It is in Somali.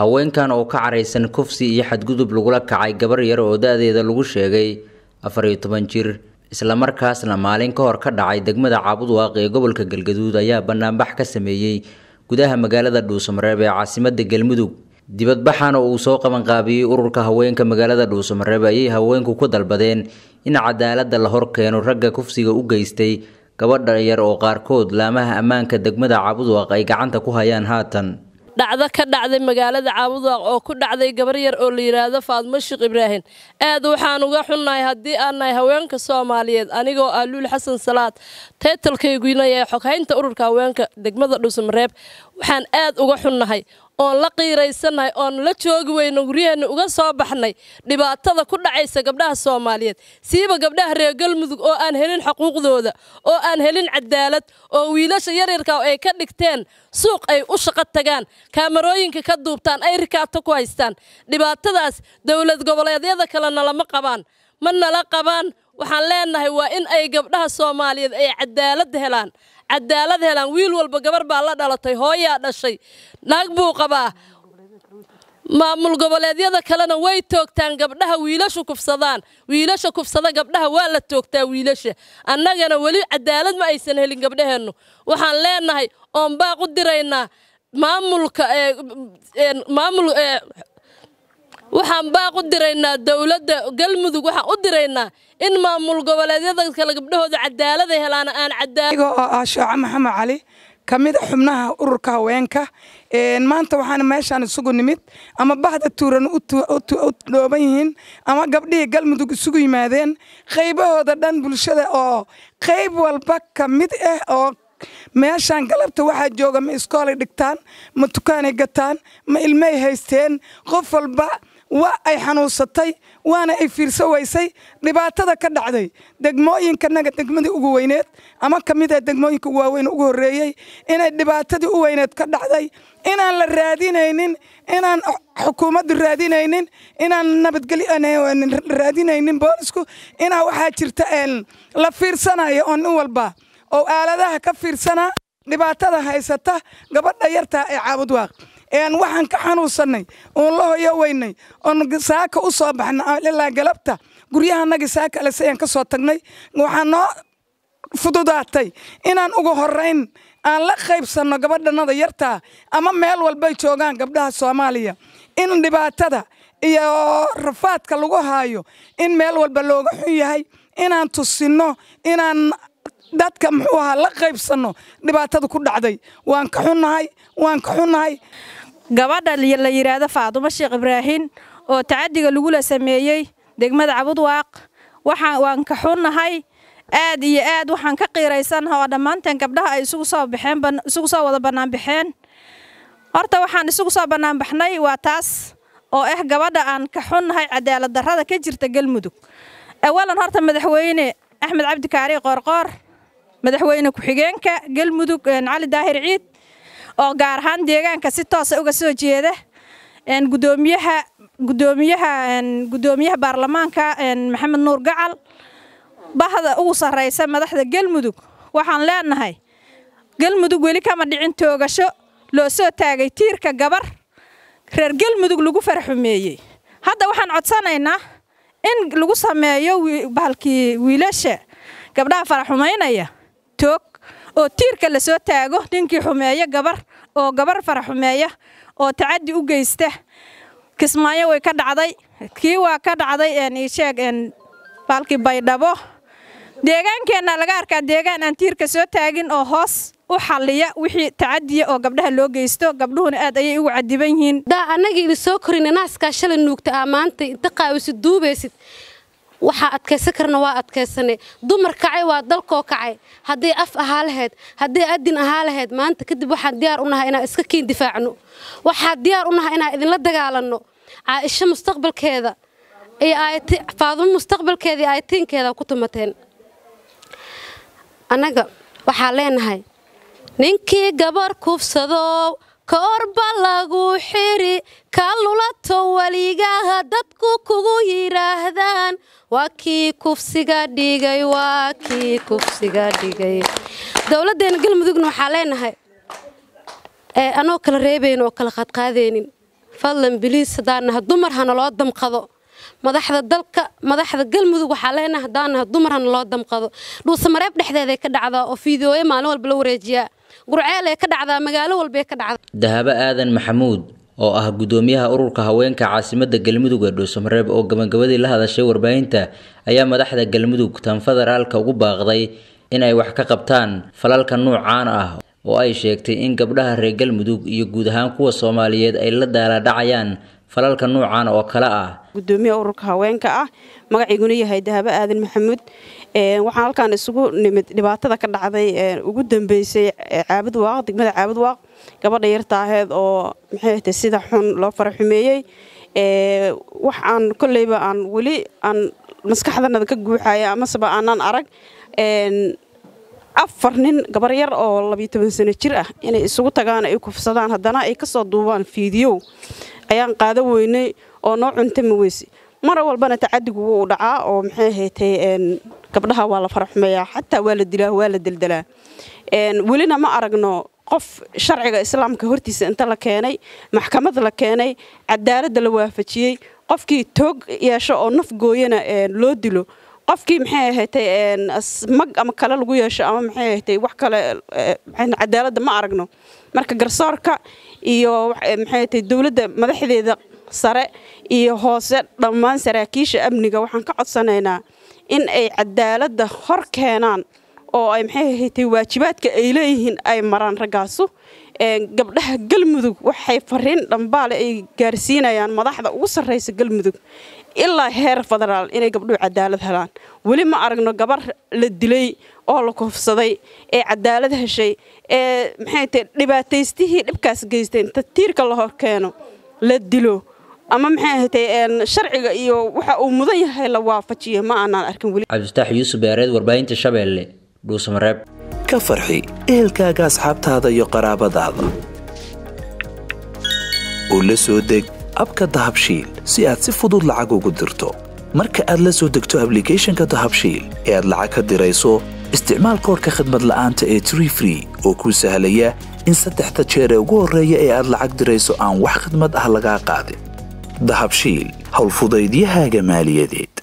haweenkan oo ka caraysan kufsi iyo xadgudub lagula kacay gabar yar oo da-deeda lagu sheegay afar iyo toban jir. Islamarkaasna maalin ka hor ka dhacay degmada caabudwaaq ee gobolka galgaduud ayaa banaanbax ka sameeyey gudaha magaalada dhuusamareeb ee caasimada galmudug. Dibadbaxan oo uu soo qabanqaabiyey ururka haweenka magaalada dhuusamareeb ayay haweenku ku dalbadeen in cadaalada la hor keeno ragga kufsiga u geystay gabadha yar oo qaarkood laamaha ammaanka degmada caabudwaaq ay gacanta ku hayaan haatan dhacdo ka dhacday magaalada caabudwaaq oo ku dhacday gabar yar oo la yidhaahdo faadmo sheekh ibraahim. Aad waxaan uga xunnahay haddii aan nahay haweenka soomaaliyeed anigoo ah luul xasan salaad taytalkayguna ee xoghaynta ururka haweenka degmada dhuusamareeb waxaan aad uga xunnahay oon la qiiraysannahay oon la joogi weyno guryaheenna uga soo baxnay dhibaatada ku dhacaysa gabdhaha soomaaliyeed. Siiba gabdhaha reer galmudug oo aan helin xuquuqdooda oo aan helin cadaalad oo wiilasha yaryarka ay ka dhigteen suuq ay u shaqo tagaan kaamarooyinka ka duubtaan ay rikaato ku haystaan. Dhibaatadaas dowlad goboleedyada kale nalama qabaan. Ma nala qabaan? Waxaan leenahay waa in ay gabdhaha soomaaliyeed ay cadaalad helaan cadaalad helaan wiil walba gabar baa la dhalatay hooyaa dhashay naag buu qabaa. Maamul goboleedyada kalena way toogtaan gabdhaha wiilashu kufsadaan. Wiilasha kufsada gabdhaha waa la toogtaa wiilasha. Annagana weli cadaalad ma aysan helin gabdhaheennu. Waxaan leenahay oon baaq u diraynaa maamulka maamul waxaan baaq u diraynaa dowladda galmudug waxaan u diraynaa in maamul goboleedyada kale gabdhahooda cadaalada helaan aan aniga oo ah shooco maxamed cali ka mid a xubnaha ururka haweenka maanta waxaana meeshaan isugu nimid ama bahda tuuran u dhooban yihiin ama gabdhihii galmudug isugu yimaadeen qaybahooda dhan bulshada oo qayb walba ka mid ah oo meeshaan galabta waxaa jooga ma iskoolay dhigtaan ma dukaanay gataan ma ilmay haysteen qof walba waa ay xanuunsatay waana ay fiirso waysay dhibaatada ka dhacday degmooyinkanaga degmadii ugu weyneed ama ka mid ah degmooyinka waaweyn ugu horreeyey inay dhibaatadii u weyneed ka dhacday inaan la raadinaynin inaan xukuumaddu raadinaynin inaan nabadgelyo raadinaynin boolisku inaa waxaa jirta la fiirsanayo oo nin walba oo aaladaha ka fiirsanaa dhibaatada haysata gabadha yartaa ee caabudwaaq waxaan ka xanuunsannay oon la hoyo weynay oon saaka u soo baxna ilaa galabta. Guryahanagii saaka alese ayaan ka soo tagnay waxaa noo fududaatay inaan ugu horrayn aan la qaybsanno gabadhanada yartaa ama meel walbay joogaan gabdhaha soomaaliya. In dhibaatada iyo rafaadka lagu haayo in meel walba looga xun yahay inaan tusinno inaan dadka muxuu ahaa la qaybsanno dhibaatada ku dhacday. Waan ka xunnahay waan ka xunnahay gabadha la yidhaahdo faadumo sheekh ibraahin oo tacadiga lagula sameeyey degmada cabudwaaq waan ka xunnahay aad iyo aad waxaan ka qiiraysannaha oo dhammaanteen gabdhaha ay isugu soo baxeen isugu soo wada bannaanbaxeen horta waxaan isugu soo bannaanbaxnay waa taas oo ah gabadha aan ka xunnahay cadaalad darrada ka jirta galmudug. Awalan horta madaxweyne axmed cabdi kaari qoorqoor madaxweyne ku-xigeenka galmudug cali daahir ciid oo gaar ahaan deegaanka si toosa uga soo jeeda gudoomiyaha gudoomiyaha gudoomiyaha baarlamaanka maxamed nuur gacal bahda ugu sarraysa madaxda galmudug waxaan leenahay galmudug weli kama dhicin toogasho loo soo taagay tiirka gabar reer galmudug lagu faraxumeeyey hadda waxaan codsanaynaa in lagu sameeyo bahalkii wiilasha gabdhaha faraxumaynaya toog oo tiirka la soo taago ninkii xumeeya gabar oo gabar faraxumeeya oo tacadi u geysta kismaayo way ka dhacday kii waa ka dhacday iisheeg baalkii baydhabo deegaankeenna laga arkaa deegaan aan tiirka soo taagin oo hoos u xalliya wixii tacadiya oo gabdhaha loo geysto gabdhuhuna aad ayay ugu cadiban yihiin. Daa annagii soo korina naaskaa shalay nuugta aa maanta inta qaawisid duubaysid waxaa adkaysan karna waa adkaysane dumar kacay waa dalkoo kacay. Hadday af ahaa lahayd hadday adin ahaa lahayd maanta kadib waxaan diyaar u nahay inaan iska kiin difaacno. Waxaa diyaar u nahay inaan idinla dagaalanno. Caaisho mustaqbalkeeda iyo faadumo mustaqbalkeeda iyo aayatiinkeeda ku tumateen. Annaga waxaa leenahay ninkii gabar kufsadow ka orba lagu xiri ka lulato weligaha dadku kugu yidhaahdaan waa kii kufsiga dhigay waa kii kufsiga dhigay dowladdeena galmudugna waxaa leenahay anoo kala reebayn oo kala qaadqaadaynin fadlan biliis haddaan nahay dumar hana damqado. Madaxda dalka madaxda galmudug waxaa leenahay haddaan nahay dumar hana damqado. Dhuusamareeb dhexdeeday ka dhacdaa oo fiidiyooye maalin walba la wareejiyaa gurceel ee ka dhacdaa magaalo walbay ka dhacdaa dahabo aadan maxamuud oo ah gudoomiyaha ururka haweenka caasimada galmudug ee dhuusamareeb oo gabagabadii la hadashay warbaahinta ayaa madaxda galmudug tan federaalka ugu baaqday inay wax ka qabtaan falalka nuucaan ah oo ay sheegtay in gabdhaha reer galmudug iyo guud ahaan kuwa soomaaliyeed ay la daaladhacayaan falalka nuucan oo kale ah. Gudoomiyaha ururka haweenka ah magaciiguna yahay dahabo aadan maxamuud waxaan halkaan isugu nimid dhibaatada ka dhacday ugu dambeysay caabud degmada caabud waaq gabadha yartaaheed oo maxay ahtay sida xun loo faraxumeeyey wax aan kolleyba aan weli aan maskaxdanada ka guuxaya amaseba aanaan arag afar nin gabar yar oo labiyo toban sano jir ah inay isugu tagaan ay kufsadaan haddana ay ka soo duubaan fiidiyow ayaan qaada weynay oo noo cuntami weyse mar walbana tacadigu wuu dhacaa oo maxay haytay gabdhaha waa la faraxumeeyaa xataa waa la dilaa waa la deldelaa welina ma aragno qof sharciga islaamka hortiisa inta la keenay maxkamad la keenay cadaaladda la waafajiyey qofkii toog yeesho oo naf gooyana loo dilo. Qofkii maxay ahatay mag ama kale lagu yeesho ama maxay ahatay wax kale cadaaladda ma aragno. Marka garsoorka iyo maxay ahatay dowladda madaxdeeda sare iyo hoose dhammaan saraakiisha amniga waxaan ka codsanaynaa in ay cadaaladda hor keenaan oo ay maxay ahatay waajibaadka ay leeyihiin ay maraan raggaasu. Gabdhaha galmudug waxay fariin dhambaale ay gaarsiinayaan madaxda ugu sarraysa galmudug ilaa heer federaal inay gabdhuhu cadaalad helaan. Weli ma aragno gabar la dilay oo la kufsaday ee cadaalad heshay ee maxay tahay dhibaataystihii dhibkaas geystay inta tiirka la hor keeno la dilo ama maxay ahatay sharciga iyo waxa uu mudan yahay la waafajiyo? Ma aanaan arkin weli. Cabdifataax yuusuf beereed warbaahinta shabeelle dhuusamareeb ka farxi ehelkaaga asxaabtaada iyo qaraabadaada. Oo la soo deg abka dahabshiil si aad si fudud lacag ugu dirto. Marka aad la soo degto ablicathonka dahabshiil ee aad lacag ka dirayso isticmaal koorka khadmad la'aanta ee tree free oo kuu sahlaya in saddexda jeer ee ugu horreeya ee aad lacag dirayso aan wax khadmad ah lagaa qaadin دهبشيل هەڵفودەی دی جمال دێت